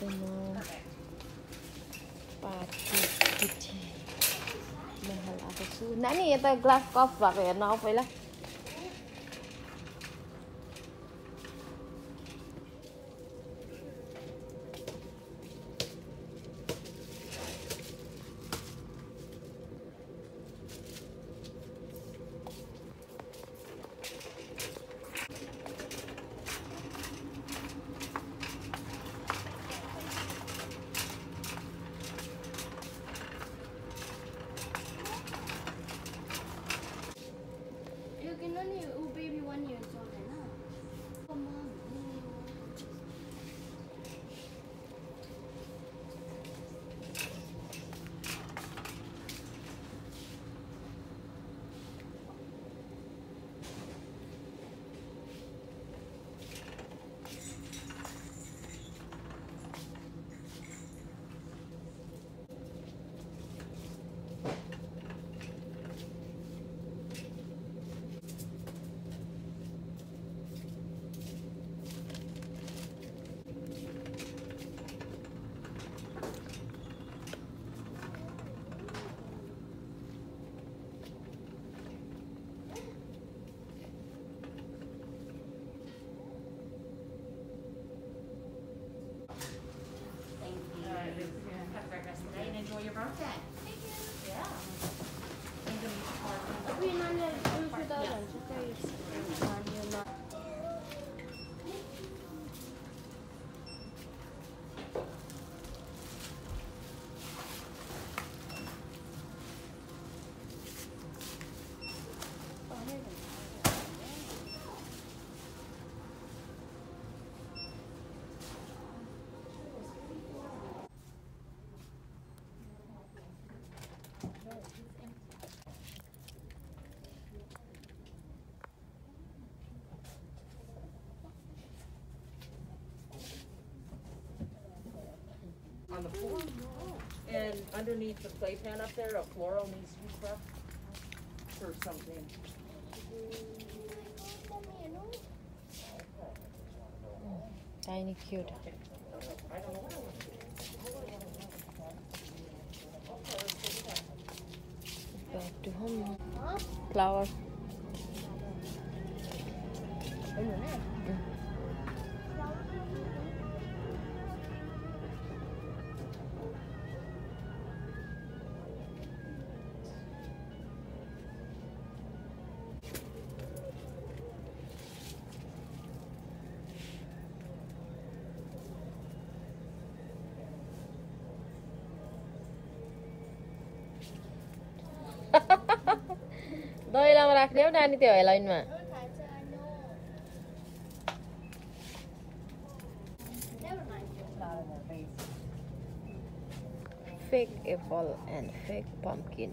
म पार्टी महल आएको छु नानी यता ग्लास कफ भएको हेर्न आऊ पहिला Don't you? Your birthday. Thank you. Yeah. On the floor. And underneath the playpen up there, a floral needs to be scrubbed or something. tiny cute I don't know what I want to do. back to home flower दैलामा राख्ने हौ नानी त्यो हेलाइनमा fake apple and fake pumpkin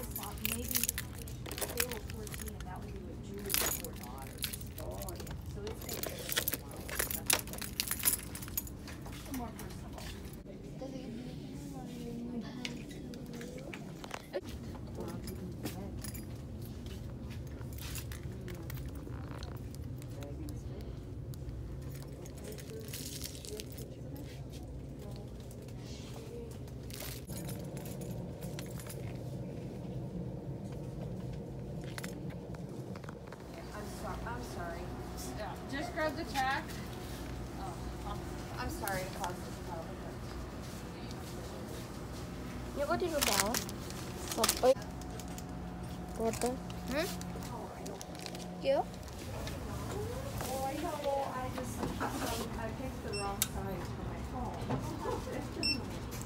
grab the tack? Oh, I'm sorry to cause this problem. 이거 뒤로 나와. 어때? 어때? 응? 이요? I picked the wrong size for my phone.